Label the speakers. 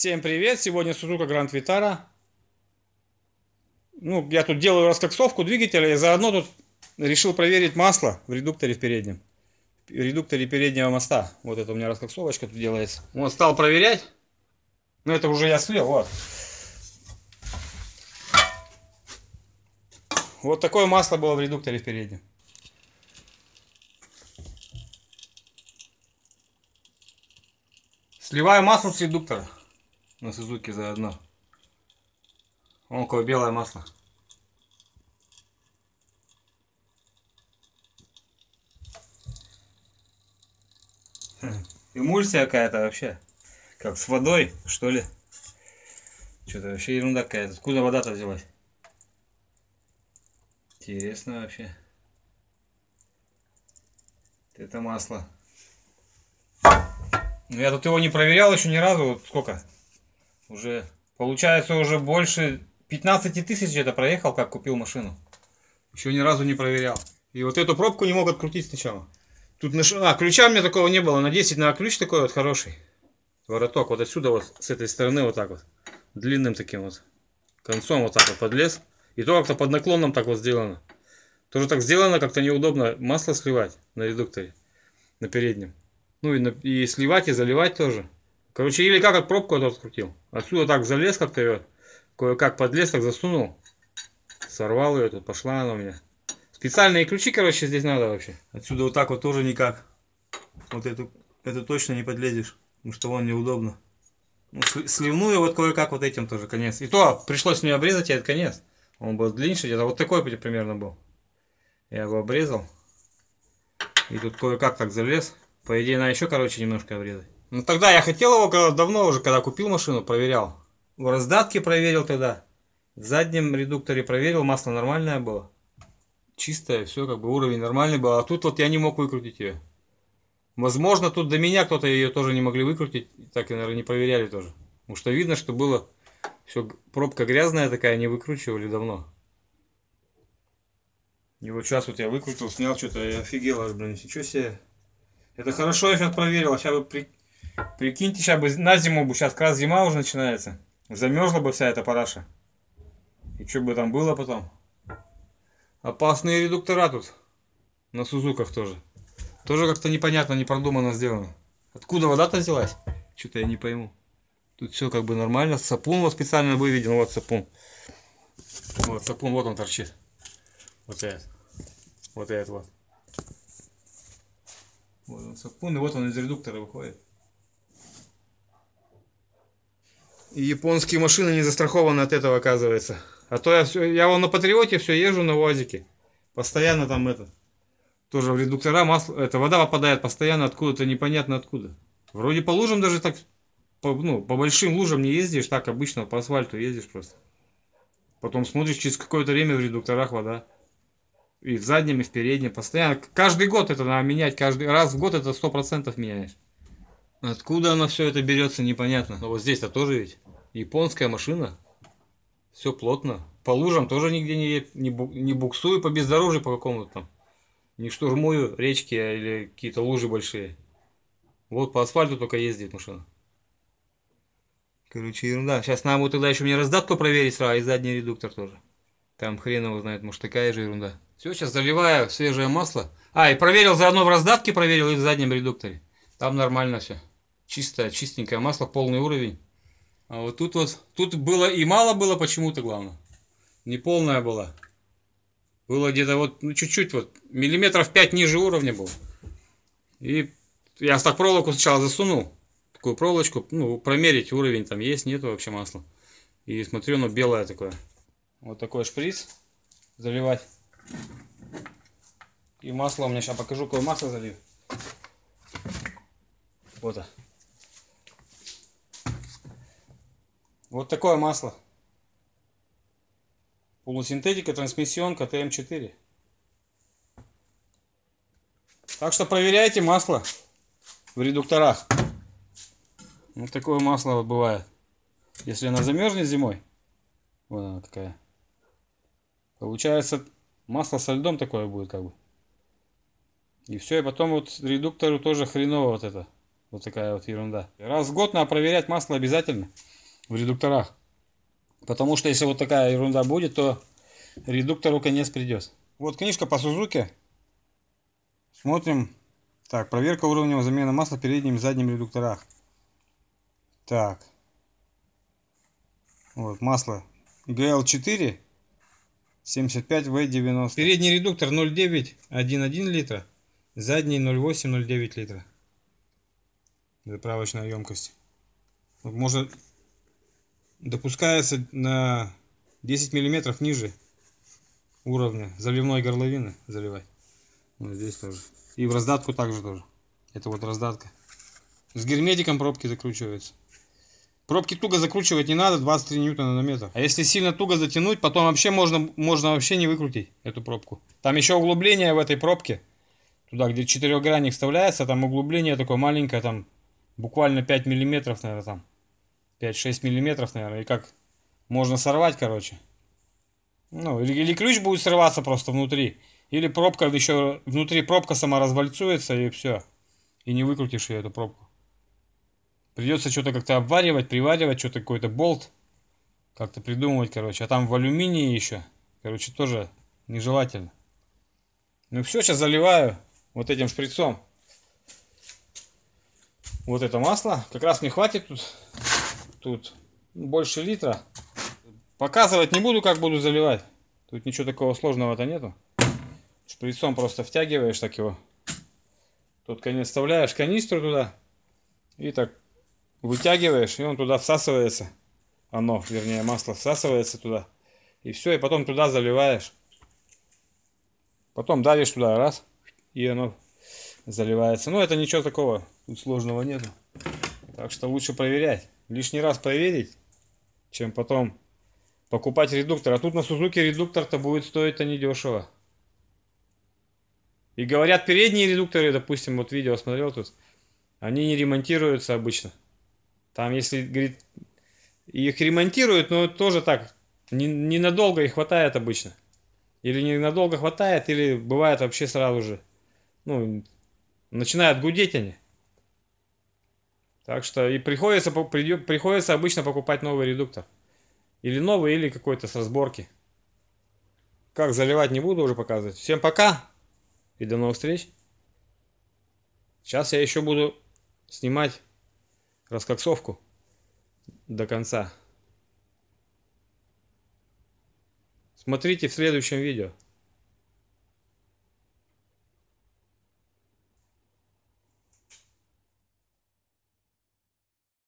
Speaker 1: Всем привет! Сегодня Suzuka Grand Vitara. Ну, я тут делаю раскоксовку двигателя и заодно тут решил проверить масло в редукторе в переднем. В редукторе переднего моста. Вот это у меня раскоксовочка тут делается. Вот стал проверять. Ну, это уже я слил, вот. Вот такое масло было в редукторе в переднем. Сливаю масло с редуктора на Сузуки заодно. Вон какое белое масло. Эмульсия какая-то вообще. Как с водой, что ли. Что-то вообще ерунда какая-то. Откуда вода-то взялась? Интересно вообще. Это масло. Ну, я тут его не проверял еще ни разу. Вот сколько? Уже получается уже больше 15 тысяч это проехал, как купил машину. Еще ни разу не проверял. И вот эту пробку не мог открутить сначала. Тут на... А, ключа у меня такого не было. На 10 на ключ такой вот хороший. Вороток вот отсюда вот, с этой стороны вот так вот. Длинным таким вот. Концом вот так вот подлез. И то как-то под наклоном так вот сделано. Тоже так сделано, как-то неудобно масло сливать на редукторе. На переднем. Ну и, на, и сливать, и заливать тоже. Короче, или как от пробку этот открутил. Отсюда так залез как-то ее. Кое-как подлез, так засунул. Сорвал ее, тут пошла она у меня. Специальные ключи, короче, здесь надо вообще. Отсюда вот так вот тоже никак. Вот это, это точно не подлезешь. Потому что вон неудобно. Ну, сливную вот кое-как вот этим тоже конец. И то пришлось мне обрезать этот конец. Он был длиннее, где-то вот такой примерно был. Я его обрезал. И тут кое-как так залез. По идее, надо еще, короче, немножко обрезать. Ну тогда я хотел его когда, давно уже, когда купил машину, проверял. В раздатке проверил тогда. В заднем редукторе проверил, масло нормальное было. Чистое, все как бы уровень нормальный был. А тут вот я не мог выкрутить ее. Возможно, тут до меня кто-то ее тоже не могли выкрутить. Так, наверное, не проверяли тоже. Потому что видно, что было все пробка грязная такая, не выкручивали давно. И вот сейчас вот я выкрутил, снял что-то, я офигел аж, блин, ничего себе. Это хорошо я сейчас проверил, сейчас бы при... Прикиньте, сейчас бы на зиму бы, сейчас как раз зима уже начинается. Замерзла бы вся эта параша. И что бы там было потом? Опасные редуктора тут. На Сузуках тоже. Тоже как-то непонятно, не продуманно сделано. Откуда вода-то взялась? Что-то я не пойму. Тут все как бы нормально. Сапун вот специально выведен. Вот сапун. Вот сапун, вот он торчит. Вот этот. Вот этот вот. Вот он сапун, и вот он из редуктора выходит. И японские машины не застрахованы от этого, оказывается. А то я все, я вон на Патриоте все езжу на УАЗике. Постоянно там это. Тоже в редуктора масло, это вода попадает постоянно откуда-то, непонятно откуда. Вроде по лужам даже так, по, ну, по большим лужам не ездишь, так обычно по асфальту ездишь просто. Потом смотришь, через какое-то время в редукторах вода. И в заднем, и в переднем. Постоянно. Каждый год это надо менять. Каждый раз в год это сто процентов меняешь. Откуда оно все это берется, непонятно. Но вот здесь-то тоже ведь японская машина. Все плотно. По лужам тоже нигде не, не, буксую по бездорожью по какому-то там. Не штурмую речки а или какие-то лужи большие. Вот по асфальту только ездит машина. Короче, ерунда. Сейчас надо будет тогда еще мне раздатку проверить сразу и задний редуктор тоже. Там хрен его знает, может такая же ерунда. Все, сейчас заливаю свежее масло. А, и проверил заодно в раздатке, проверил и в заднем редукторе. Там нормально все чистое, чистенькое масло, полный уровень. А вот тут вот, тут было и мало было почему-то, главное. Не полная была. Было где-то вот, ну чуть-чуть вот, миллиметров 5 ниже уровня был. И я так проволоку сначала засунул, такую проволочку, ну, промерить уровень, там есть, нету вообще масла. И смотрю, оно белое такое. Вот такой шприц заливать. И масло у меня, сейчас покажу, какое масло залив. Вот. -то. Вот такое масло. Полусинтетика, трансмиссионка ТМ4. Так что проверяйте масло в редукторах. Вот такое масло бывает. Если она замерзнет зимой, вот она какая. Получается масло со льдом такое будет как бы. И все, и потом вот редуктору тоже хреново вот это. Вот такая вот ерунда. Раз в год надо проверять масло обязательно. В редукторах. Потому что если вот такая ерунда будет, то редуктору конец придет. Вот книжка по Сузуке. Смотрим. Так, проверка уровня замена масла в переднем и заднем редукторах. Так. Вот, масло GL4 75V90. Передний редуктор 0,9 1,1 литра. Задний 0,8 0,9 литра. Заправочная емкость. Можно допускается на 10 миллиметров ниже уровня заливной горловины заливать. Вот здесь тоже. И в раздатку также тоже. Это вот раздатка. С герметиком пробки закручиваются. Пробки туго закручивать не надо, 23 ньютона на метр. А если сильно туго затянуть, потом вообще можно, можно вообще не выкрутить эту пробку. Там еще углубление в этой пробке. Туда, где четырехгранник вставляется, там углубление такое маленькое, там буквально 5 миллиметров, наверное, там. 5-6 миллиметров, наверное. И как можно сорвать, короче. Ну, или, или ключ будет срываться просто внутри. Или пробка еще внутри пробка сама развальцуется и все. И не выкрутишь ее, эту пробку. Придется что-то как-то обваривать, приваривать, что-то какой-то болт. Как-то придумывать, короче. А там в алюминии еще. Короче, тоже нежелательно. Ну все, сейчас заливаю вот этим шприцом. Вот это масло. Как раз мне хватит тут. Тут больше литра. Показывать не буду, как буду заливать. Тут ничего такого сложного-то нету. Шприцом просто втягиваешь так его. Тут конец вставляешь канистру туда. И так вытягиваешь, и он туда всасывается. Оно, вернее, масло всасывается туда. И все, и потом туда заливаешь. Потом давишь туда, раз, и оно заливается. Ну, это ничего такого тут сложного нету. Так что лучше проверять. Лишний раз проверить, чем потом покупать редуктор. А тут на Сузуке редуктор-то будет стоить-то недешево. И говорят, передние редукторы, допустим, вот видео смотрел тут, они не ремонтируются обычно. Там, если, говорит, их ремонтируют, но тоже так, ненадолго не их хватает обычно. Или ненадолго хватает, или бывает вообще сразу же. Ну, начинают гудеть они. Так что и приходится, приходится обычно покупать новый редуктор. Или новый, или какой-то с разборки. Как заливать не буду уже показывать. Всем пока и до новых встреч. Сейчас я еще буду снимать раскоксовку до конца. Смотрите в следующем видео.